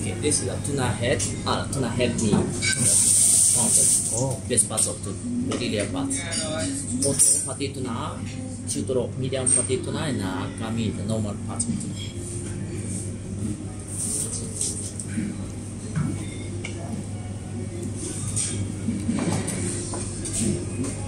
Okay, this is a tuna head. Ah, tuna head meat. The Oh. best parts of the very rare parts. Also, fatty tuna, chutoro, medium fatty tuna, and uh, kami, the normal parts of tuna. Đánh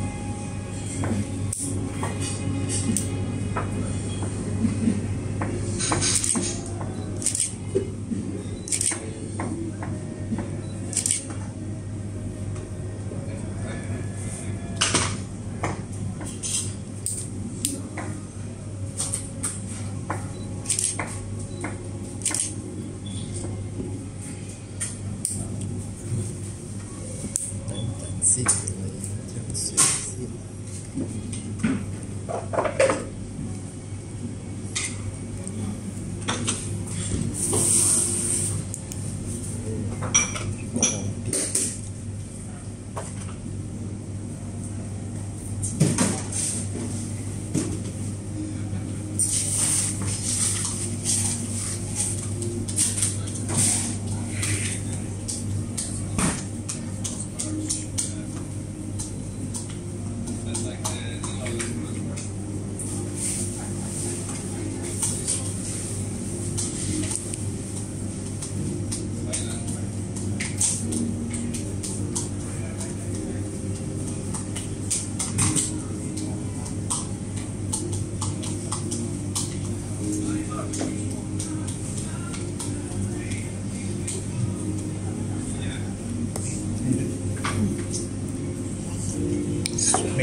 线的一条水线。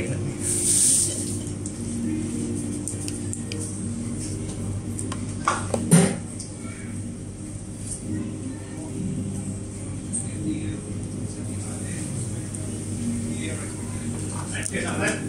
Xịt Miệng này Oi!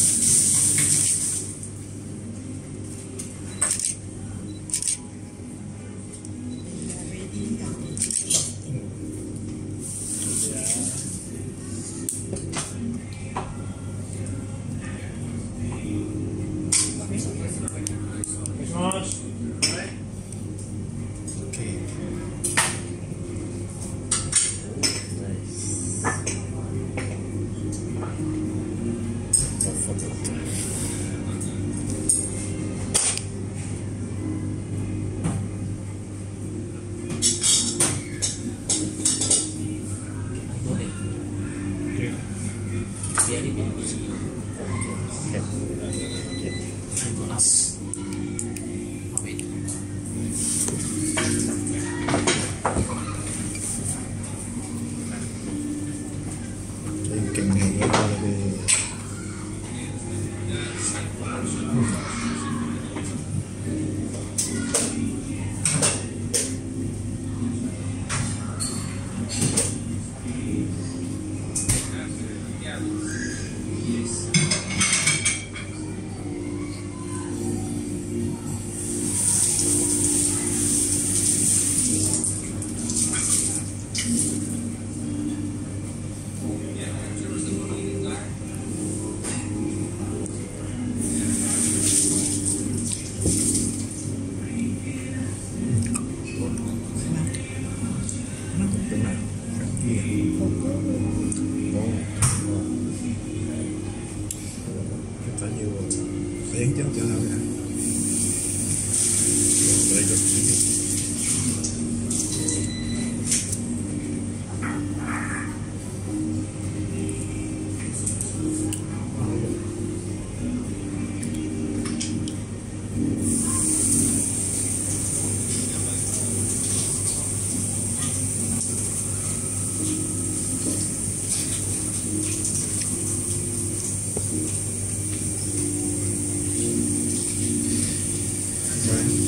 Jangan.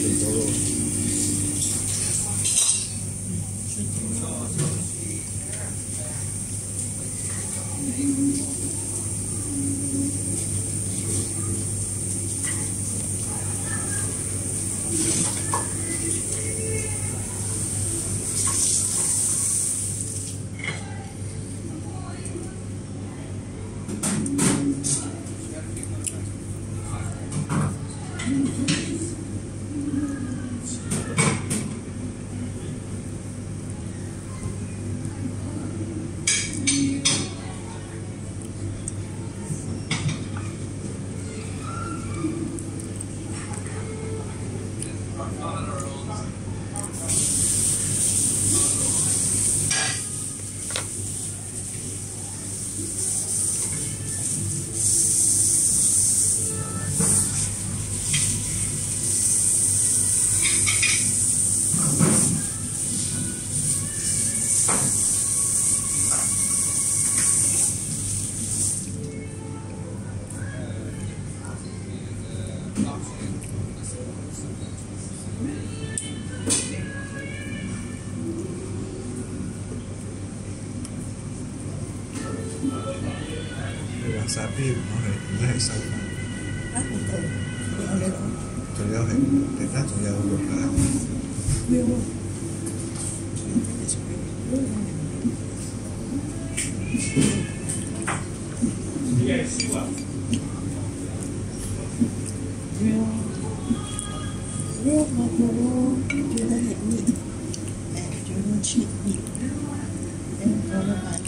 Thank mm -hmm. you. Là, ça sapevo, no è, non è salvo. Togliamo che per tanto gli avevo parlato. Yes, wow. Yeah. Yeah, my brother, you don't have me. And you don't cheat me. And all of my